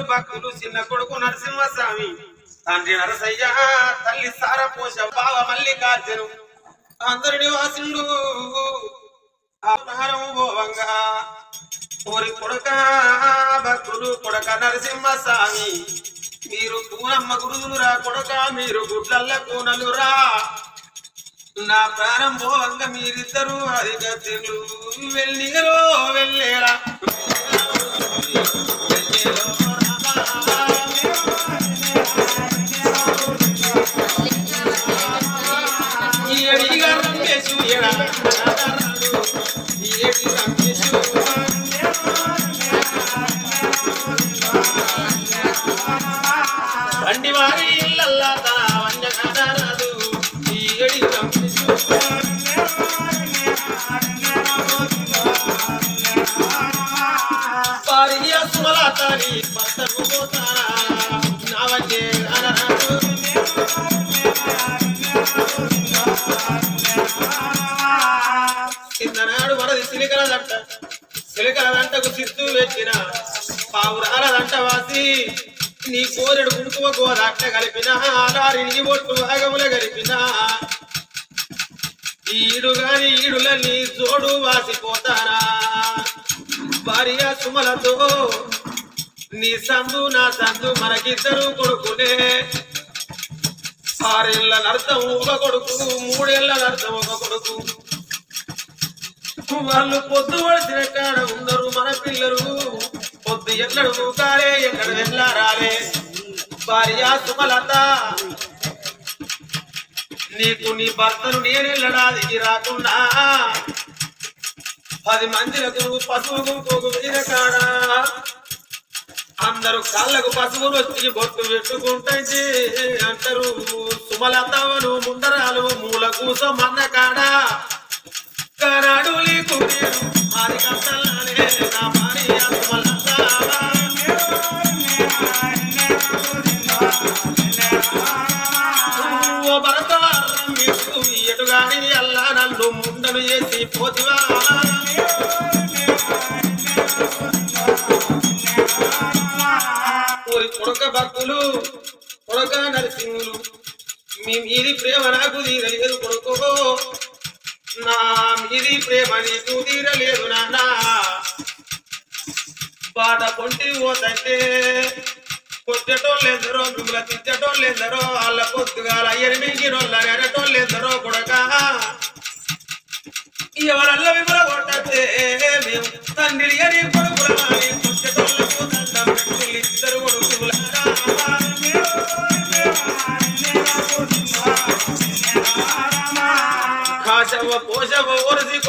కొడుకు భక్తులు చిన్న కొడుకు నరసింహస్వామి. తండ్రి నరసయ్య తల్లి సారపోష బావ మల్లికార్జును. అందరు నివాసులు. ఆహారం భోవంగా. ఓరి కొడక భక్తులు కొడక నరసింహస్వామి. మీరు పూనమ్మ గురువులురా కొడక మీరు గుడ్లల్ల కూనలురా. నా ప్రాణం భోవంగా మీరిద్దరు అది గతిలు వెళ్ళిగలో వెళ్ళేరా. ఈ అడిగా రమేశు ఎడ ఈ అడి సుమలాతారి భర్తకు పోతారా నా వంజే అనరాదు వరది సిలికల దంట దంటకు సిత్తు పెట్టిన పావురాల దంట వాసి. నీ కోరెడు కుడుకువ గోదాట్ల కలిపిన ఆడారి నీ బొట్టు భాగముల కలిపిన ఈడు గాని ఈడుల నీ జోడు వాసిపోతారా. భార్య సుమలతో నీ సందు నా సందు మనకిద్దరు కొడుకునే ఆరేళ్ళ అర్థం ఒక కొడుకు మూడేళ్ళ అర్థం ఒక కొడుకు. వాళ్ళు పొద్దు పడిచిన కాడ ఉండరు మన పిల్లలు. పొద్దు ఎన్నడు కాలే ఎక్కడ వెళ్ళారాలే. భార్య సుమలత నీకు నీ భర్తను నేనెళ్ళడానికి రాకుండా పది మందిలకు పశువుకు పోగు వెళ్ళిన అందరూ కళ్ళకు పశువులు వచ్చి బొట్టు పెట్టుకుంటే అంటారు సుమలతవను ముందరాలు మూల కూసమన్న కాడ. కరాడు లేకునేరు మరి కట్టలానే నా ఓ భరత ఎటుగాని అల్లా నన్ను ముండను చేసి పోతివా. భక్తులు కొడక నరసింహులు. మీ మీది ప్రేమ నాకు తీరలేదు కొడుకో. నా మీది ప్రేమ నీకు తీరలేదు నాన్న. బాట కొంటి పోతంటే కొట్టేటోళ్ళెందరో మిమ్మల్ని తిట్టేటోళ్ళెందరో వాళ్ళ పొద్దుగాల ఎనిమిది రోజుల నెరటోళ్ళెందరో కొడక ఎవరల్ల విమల కొట్టతే మేము తండ్రి అని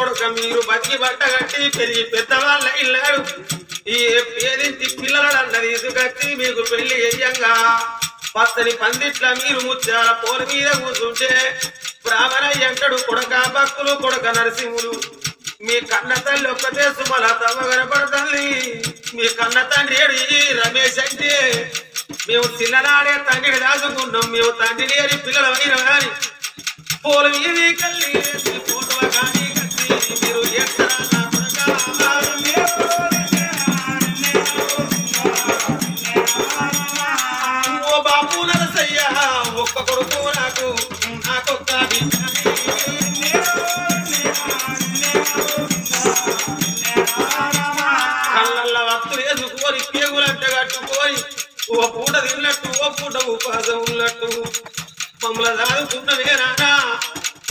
కొడుక మీరు బతికి బట్ట కట్టి పెరిగి పెద్దవాళ్ళ ఇల్లాడు ఈ పేరింటి పిల్లలన్న తీసుకొచ్చి మీకు పెళ్ళి అయ్యంగా పచ్చని పందిట్ల మీరు ముచ్చాల పోరు మీద కూర్చుంటే బ్రాహ్మణ ఎంటడు కొడక భక్తులు కొడక నరసింహులు. మీ కన్న తల్లి ఒక్కతే సుమల తల్లి. మీ కన్న తండ్రి ఏడు రమేష్ అంటే మేము చిన్ననాడే తండ్రిని దాచుకున్నాం. మేము తండ్రిని అని పిల్లలు అయిన కానీ పోలు మీది కల్లి వేసి ఓ ఒక్క కొడుకు నాకు ఓ పూట తిన్నట్టు ఓ పూట ఉపాసం ఉన్నట్టు. మమ్మల్ని దాదుకున్నవే రానా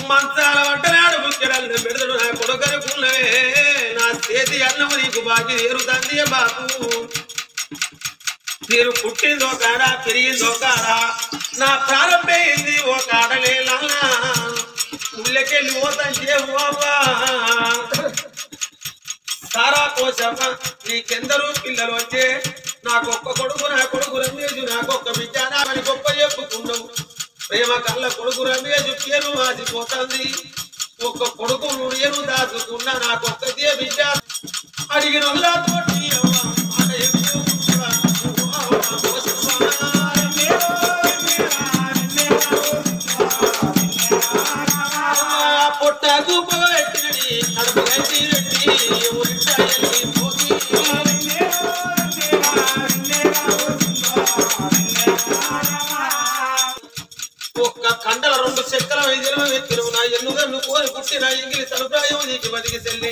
మంచాల వంటనాడు ముఖ్యడల్ల పెడతాడు నా కొడుకనుకున్నవే నా చేతి అన్నము నీకు బాకి ఏరుతంది బాపు మీరు పుట్టిందో కాడా పెరిగిందో కాడా? నా ప్రాణం పోయింది ఓ కాడలే ఉళ్ళకెళ్ళి పోతంటే ఓవా సారా కోసమ్మ నీకెందరూ పిల్లలు వచ్చే? నాకొక్క కొడుకు నా కొడుకు రమేషు నాకొక్క బిడ్డ నామని గొప్ప చెప్పుకున్నావు ప్రేమ కళ్ళ కొడుకు రమేషు పేరు మాసిపోతుంది ఒక్క కొడుకు నేను దాచుకున్నా నాకొక్కదే బిడ్డ. అడిగిన తోటి పొట్టకు పెట్టినది కడుపు గట్టి పెట్టి ఊరింట కండల రెండు చెక్కల వైద్యులు ఎత్తిరు నా ఎన్నుగన్ను కోరి పుట్టిన ఇంగిలి సదుపాయం నీకు బతికి చెల్లి.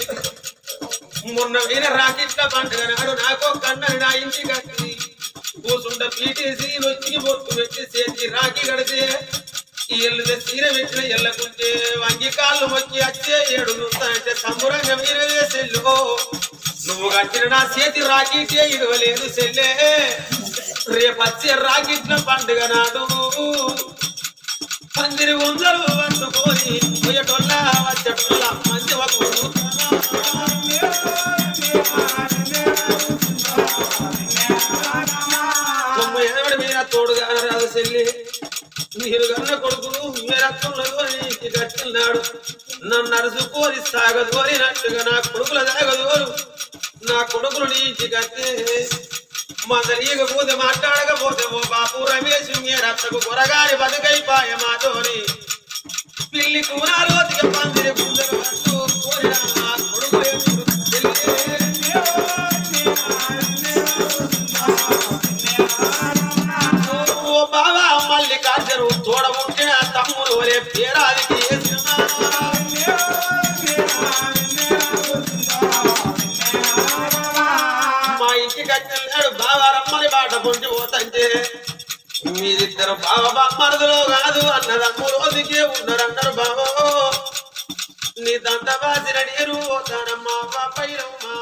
మొన్న వీణ రాకెట్ల పండుగ నాడు నాకో నా ఇంటి కట్టి కూసుండ పీటేసి నొచ్చి బొట్టు పెట్టి చేతి రాకి కడితే ఎల్లుదే ఎల్లు సీర పెట్టిన ఎల్లకుంటే వంగి కాళ్ళు మొక్కి అచ్చే ఏడు అంటే సంబురంగా మీరే సెల్లు నువ్వు కట్టిన నా చేతి రాకెట్టే ఇడవలేదు సెల్లే రేపచ్చే రాకిట్ల పండుగ నాడు పందిరి ఉందరు వండుకొని పోయటోళ్ళ వచ్చటోళ్ళ మంచి ఒక తోడుగా రాదు చెల్లి? మీరు కన్న కొడుకులు మీ రక్తంలో నీకు కట్టినాడు నన్ను అరుచుకోని సాగదోరినట్టుగా నా కొడుకుల సాగదోరు. నా కొడుకులు నీకు కట్టే మందలీయకపోతే మాట్లాడకపోతే ఓ బాపు రమేష్ రక్షకు రక్తకు బతుకైపాయ మాతోని. పిల్లి కూనాలోతికి పందిరి కుందరు ఓ బావా మల్లికార్జును తోడ పుట్టిన తమ్ముడు ఒరే పేరాదికి రమ్మని బాట పోతంటే. మీరిద్దరు బావ బామ్మరుదులో కాదు అన్నదమ్ము రోజుకే ఉన్నారన్నారు బావో నీ దంత బాసిన నీరు పోతానమ్మా పైరమ్మా.